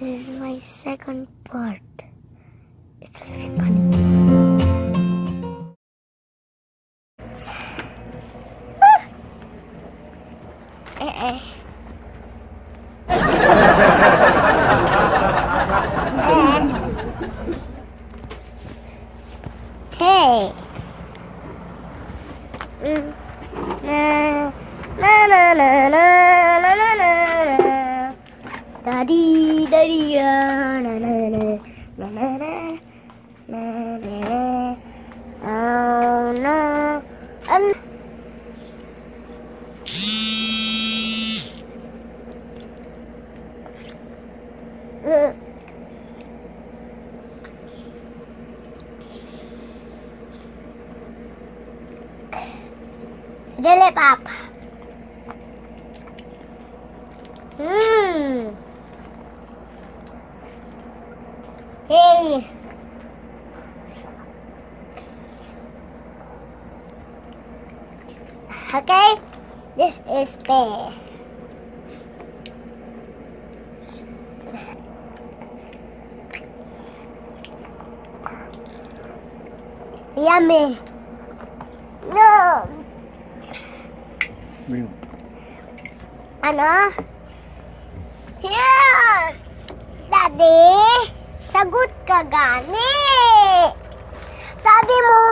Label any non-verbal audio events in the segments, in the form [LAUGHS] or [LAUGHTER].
This is my second part. It's a funny. Oh no. Um. Dele papa. Hey! Okay, this is bear. Yummy. No. Real. Hello. Yeah, Daddy. Sagot ka gani! Sabi mo,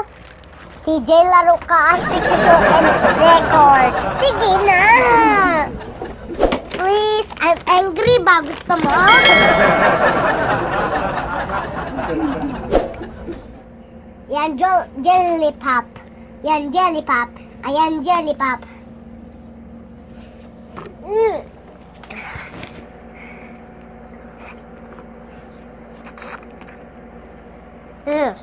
TJ laro ka at fiction and record. Sige na! Please, I'm angry ba? Gusto mo? Yan, jelly pop. Yan, jelly pop. Ayan, jelly pop. Mm. Ew.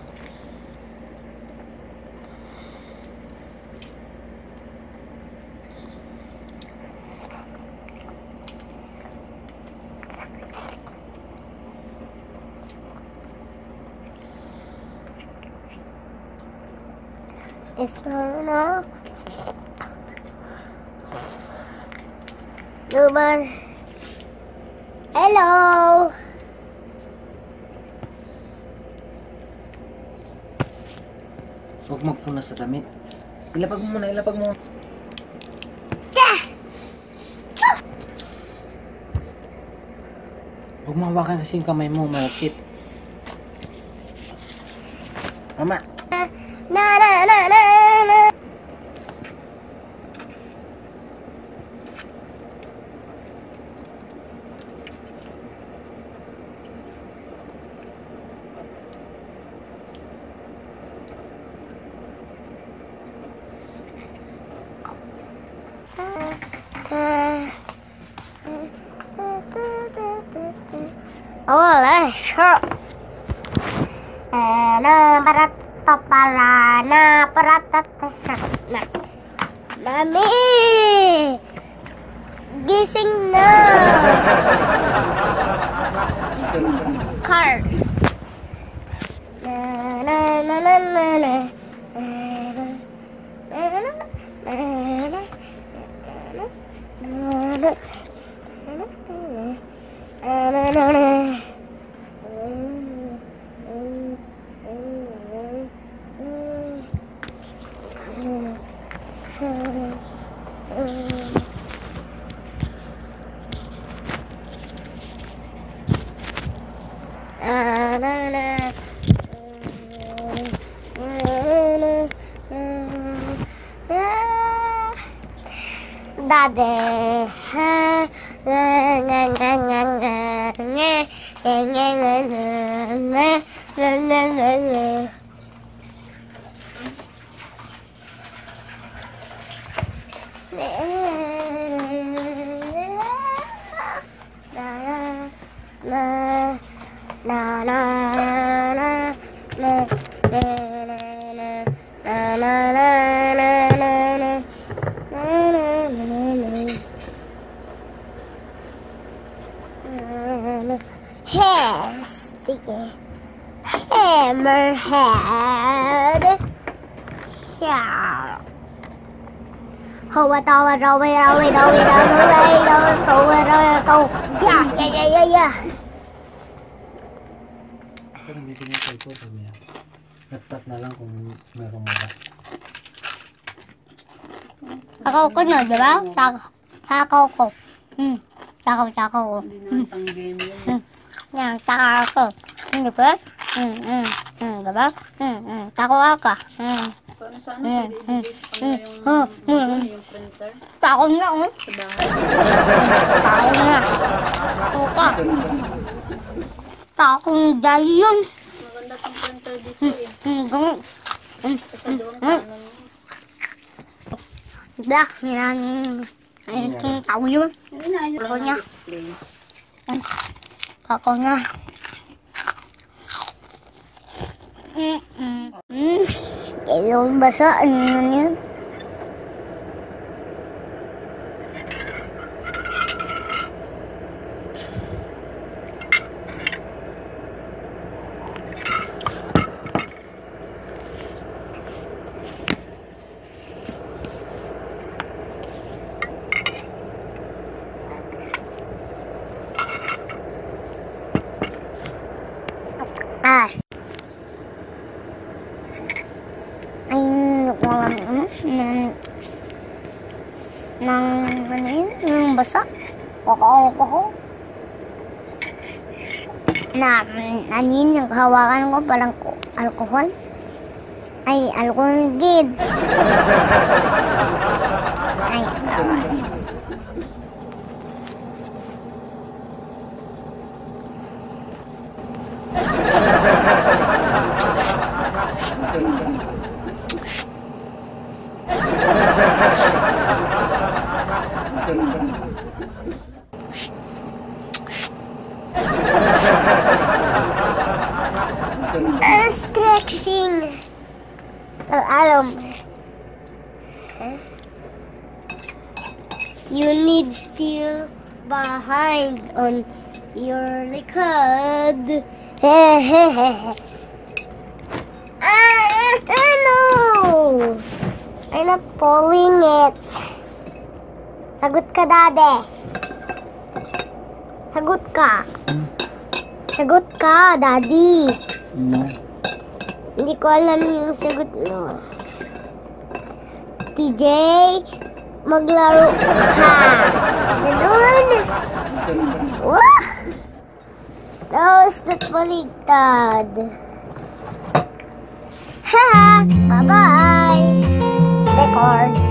It's going Nobody. Hello. Huwag magpuna sa damit. Ilapag mo muna, ilapag mo. Huwag mo hawakan kasi yung kamay mo, malakit. Mama. Na, na, na, na. Oleh shop. Ana parat topalana parat Nah. Mami. Gising na. Car. Na na na na na. na. Uh... đa đề ha nghe nghe nghe nghe nghe nghe nghe nghe nghe nghe nghe nghe nghe Yeah. Hammerhead Shark. Hô ba to ba râu ba râu ba râu ba râu ba râu ba râu ba râu ba râu Yeah, yeah, yeah, yeah, yeah. Kan bikinnya kayak itu tuh ya. Ngetat nalang kung merong mga. Ako ko na, diba? Tako. Tako ko. Hmm. Tako, tako ko. Hindi na pang game yun. 그냥 따고 근데 Ừ ừ, 그래? 응응 Ừ ừ, 응. Paano sana ừ ừ ừ ừ, ừ, à. ừ. ừ yung, yung printer? Takot na, oh. Sa bahay. Takot na. Tuka. Takot na dahil yun. Mas maganda kong printer dito eh. Hmm, ganun. Hmm, hmm, Dah, minang. Ayun kong tao yun. Ayun na, ayun. Ayun na. Ako na. Mm-mm. Mm. Ilong basa, ano yun? Kakahawak ko. Na, ano yun yung kahawakan ko? Parang alcohol? Ay, alcohol gid. Ay, Thank you. stretching. Oh, don't. You need steel behind on your record. [LAUGHS] ah, no! I'm not pulling it. Sagut ka, daddy. Sagut ka. Sagut ka, daddy. No. Hindi ko alam yung sagot no. TJ, maglaro ka. Ganun. Wah! Tapos, nagpaligtad. Ha! Bye-bye! Record.